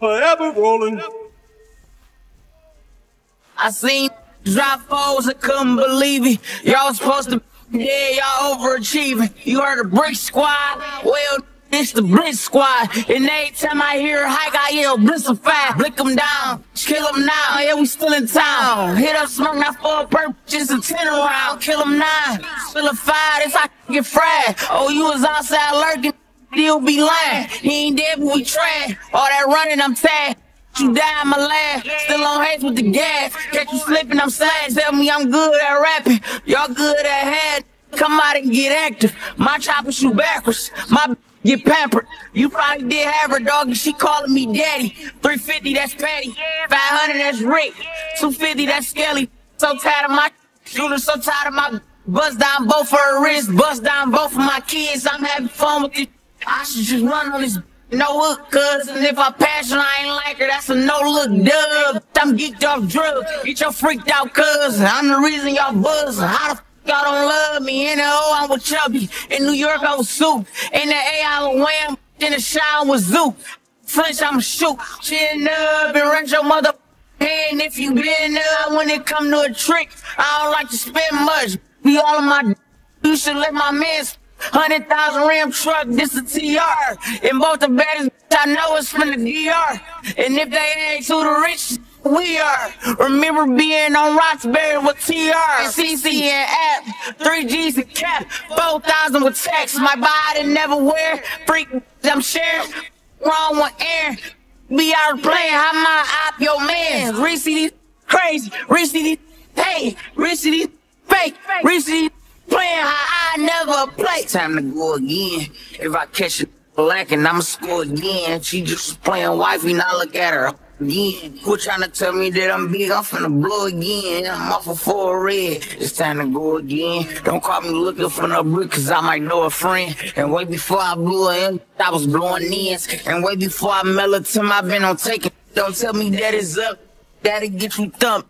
forever rolling. I seen drop foes, I couldn't believe it. Y'all supposed to, be yeah, y'all overachieving. You heard the Brick Squad? Well, it's the Brick Squad. And every time I hear a hike, I yell, Blissify. Blick them down, kill them now. Yeah, we still in town. Hit up Smirk, not for a purpose, just a 10 around. Kill them now. Still a five, it's like get fried. Oh, you was outside lurking, still be lying. He ain't dead, but we trash. All that running, I'm tagged. You die, my lad. Still on haze with the gas. Catch you slipping, I'm sad. Tell me I'm good at rapping. Y'all good at head. Come out and get active. My chopper shoot backwards. My get pampered. You probably did have her dog and she calling me daddy. 350, that's Patty. 500, that's Rick. 250, that's Skelly. So tired of my shooter, so tired of my bust down both her wrists, bust down both of my kids. I'm having fun with this. I should just run on this no hook, cuz, and if I pass and I ain't like her, that's a no look dub. I'm geeked off drugs, get your freaked out, cuz. I'm the reason y'all buzz. How the y'all don't love me? In the O, I'm with Chubby. In New York, I was Soup. In the A, I was Wham. In the shower was Zoop. Flinch, I'm shoot. Chin up and rent your mother hand if you been up when it come to a trick. I don't like to spend much. Be all of my you should let my man Hundred thousand Ram truck, this a TR. And both the baddest I know it's from the DR. And if they ain't who the rich, we are. Remember being on Roxbury with TR, CC and app, 3Gs and cap, 4,000 with tax. My body never wear, freak, I'm sharing. Wrong with air. Be out playing, how my op your man. Reese these crazy, Reese these hey, Reese these fake, Reese these playing how I never play. Time to go again. If I catch it lacking, I'ma score again. She just playing wifey, now look at her again. Quit trying to tell me that I'm big, I'm finna blow again. I'm off of four red, it's time to go again. Don't call me looking for no brick, cause I might know a friend. And way before I blew in, I was blowing ends. And way before I melted him, i been on taking. Don't tell me that it's up, that'll get you thumped.